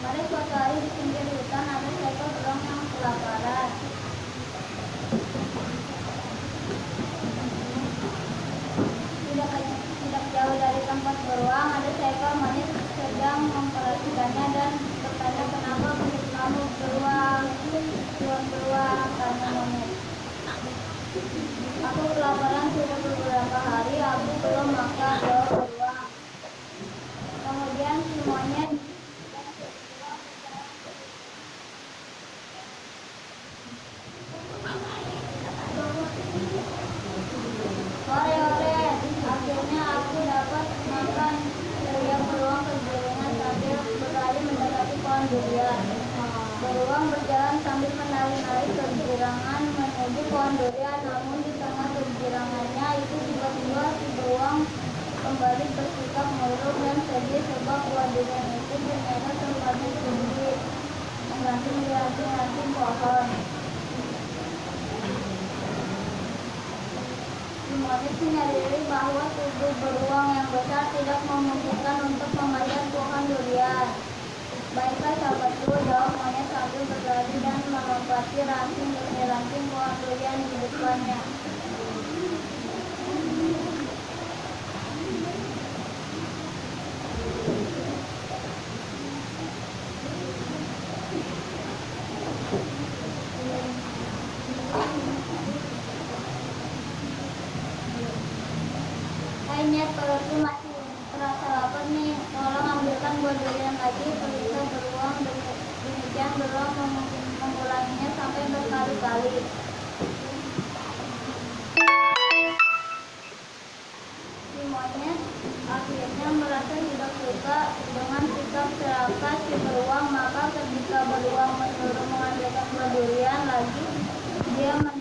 Pada suatu hari di pinggir hutan ada seekor beruang yang kelaparan. Tidak, tidak jauh dari tempat beruang ada seekor monyet sedang memperhatikannya dan bertanya kenapa begitu kamu beruang, tuan beruang, tanya monyet. Aku kelaparan sudah beberapa hari, aku belum makan, jawab beruang. Kemudian si monyet Ore ore, akhirnya aku dapat makan teriak beruang kegilingan sambil berlari Beruang berjalan sambil menari-nari kegirangan menuju pohon durian, namun di tengah kegirangannya itu tiba-tiba si beruang kembali bersikap murung dan sedih sebab pohon durian itu ternyata tempatnya tinggi menggantung di ranting-ranting pohon. Si monyet menyadari bahwa tubuh beruang yang besar tidak memungkinkan untuk memanjat pohon durian. Baiklah sahabatku, jawab monyet sambil berlari dan melompati ranting demi ranting pohon durian di depannya. Hai Nyet, Mem- mengulanginya sampai berkali-kali. Si monyet akhirnya merasa tidak suka dengan sikap serakah si beruang. Maka ketika beruang menyuruh mengambilkan buah durian lagi, dia menolak.